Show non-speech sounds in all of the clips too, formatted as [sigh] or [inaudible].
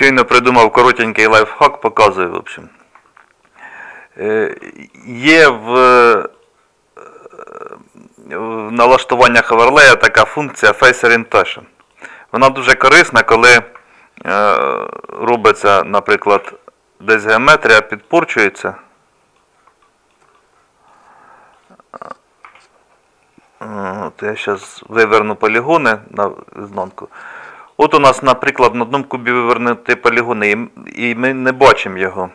Щойно придумав коротенький лайфхак, показую, в общем. Е, Є в, е, в налаштуваннях оверлея така функція Face Orientation. Вона дуже корисна, коли е, робиться, наприклад, десь геометрія підпорчується. От я зараз виверну полігони на ізнанку. От у нас, наприклад, на одному кубі вивернути полігони, і- ми не бачимо його.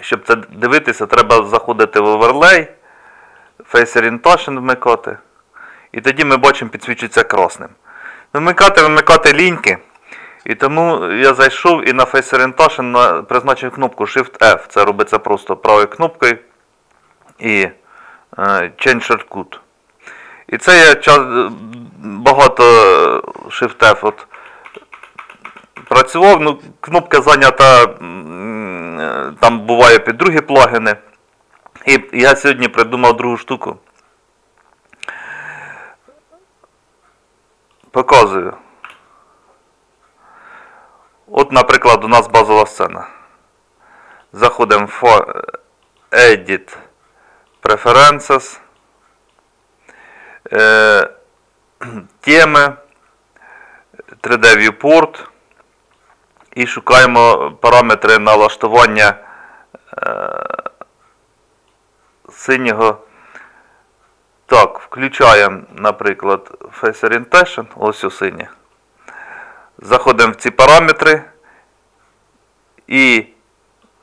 Щоб це дивитися, треба заходити в оверлей, Face Orientation вмикати. І тоді ми бачимо, підсвічується красним. Вимикати, вимикати ліньки. І тому я зайшов і на Face Orientation призначив кнопку Shift-F. Це робиться просто правою кнопкою і е, Change Shortcut. І це я багато Shift-F от працював. Ну, кнопка зайнята, е, там буває під другі плагіни. І я сьогодні придумав другу штуку. Показую. От, наприклад, у нас базова сцена. Заходимо в Edit Preferences. [clears throat] Теми. 3D Viewport. І шукаємо параметри налаштування е, синього. Так, включаємо, наприклад, Face Orientation, ось у синє. Заходимо в ці параметри і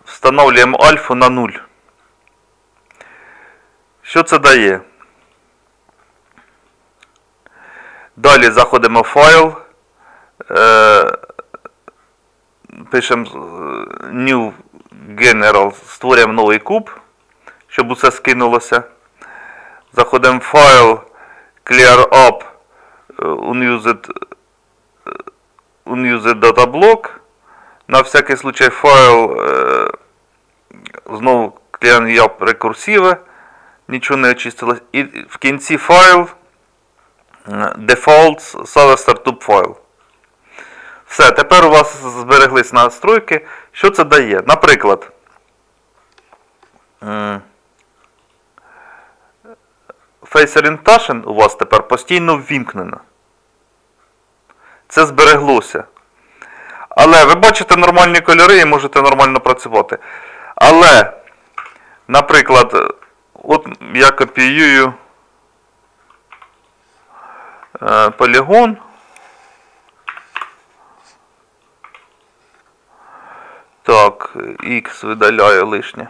встановлюємо альфу на 0. Що це дає? Далі заходимо в файл, е, пишемо е, New General, створюємо новий куб, щоб усе скинулося. Заходимо в файл Clear Up е, Unused, Data Block. На всякий случай файл знову Clear Up рекурсиве. Нічого не очистилось. І в кінці файл Defaults Server Startup файл. Все, тепер у вас збереглись настройки. Що це дає? Наприклад, м, Face Orientation у вас тепер постійно ввімкнено. Це збереглося. Але ви бачите нормальні кольори і можете нормально працювати. Але, наприклад, от я копіюю е, полігон. Так, X видаляю лишнє.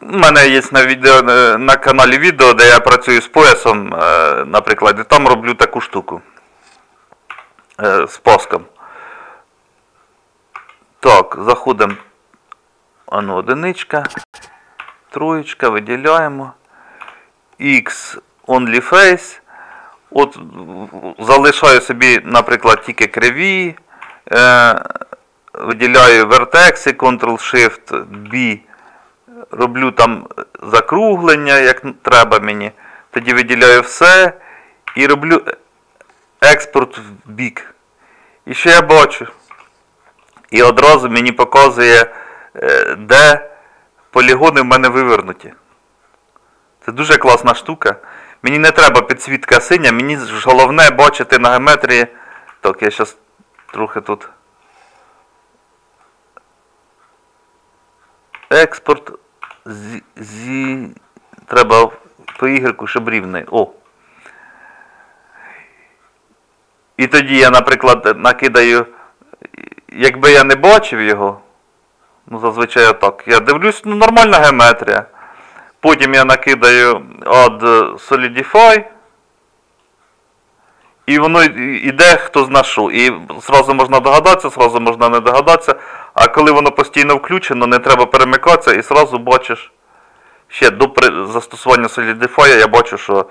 У мене є на відео е, на каналі відео, де я працюю з поясом, е, наприклад, і там роблю таку штуку е, з паском. Так, заходимо. Ану, одиничка, троєчка, виділяємо. X only face. От залишаю собі, наприклад, тільки криві. Е, виділяю вертекси, Ctrl-Shift B. Роблю там закруглення, як треба мені. Тоді виділяю все і роблю експорт в бік. І що я бачу? І одразу мені показує, е, де полігони в мене вивернуті. Це дуже класна штука. Мені не треба підсвітка синя, мені ж головне бачити на геометрії. Так, я зараз трохи тут. Експорт зі, зі... Треба по Y, щоб рівний. О. І тоді я, наприклад, накидаю, якби я не бачив його, ну зазвичай так, я дивлюсь, ну нормальна геометрія. Потім я накидаю Add Solidify. І воно йде хто зна що. І зразу можна догадатися, зразу можна не догадатися. А коли воно постійно включено, не треба перемикатися і зразу бачиш. Ще до застосування Solidify я бачу, що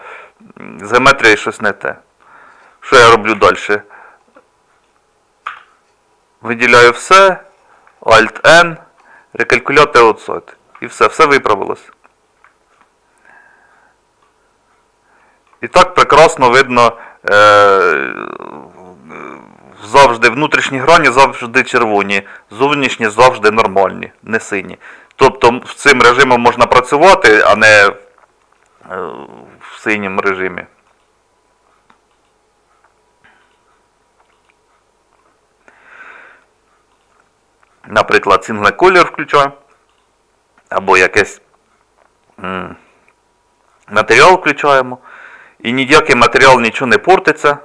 з геометрією щось не те. Що я роблю далі? Виділяю все, Alt-N, рекалькуляти outside. І все, все виправилось. І так прекрасно видно е, завжди внутрішні грані завжди червоні, зовнішні завжди нормальні, не сині. Тобто цим режимом можна працювати, а не е, в синьому режимі. Наприклад, сингле колір включаю. Або якийсь матеріал включаємо. І ніякий матеріал нічого не портиться.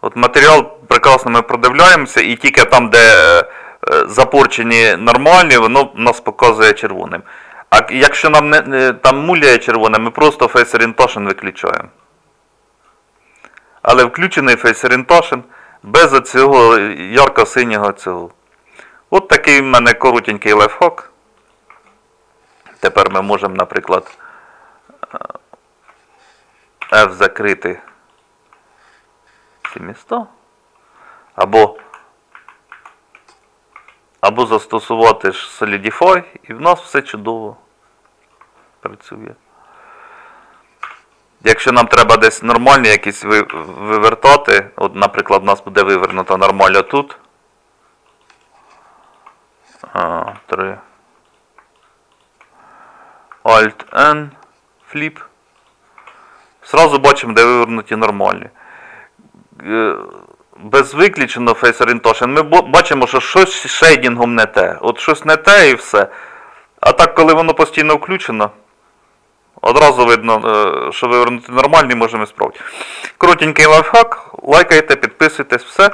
От матеріал прекрасно ми продивляємося, і тільки там, де е, е, запорчені нормальні, воно нас показує червоним. А якщо нам не, там муляє червоним, ми просто Face Orientation виключаємо. Але включений Face Orientation без цього ярко-синього цього. От такий в мене коротенький лайфхак. Тепер ми можемо, наприклад, е, F закрити ці міста. Або, або застосувати Solidify, і в нас все чудово працює. Якщо нам треба десь нормальні якісь ви- вивертати, от, наприклад, у нас буде вивернуто нормально тут. А, 3. Alt N, Flip. Сразу бачимо, де вивернуті нормальні. Е, Без виключено Face Orientation ми бачимо, що щось шейдінгом не те. От щось не те і все. А так, коли воно постійно включено, одразу видно, е, що вивернути нормальні, можемо спробувати. Крутенький лайфхак. Лайкайте, підписуйтесь, все.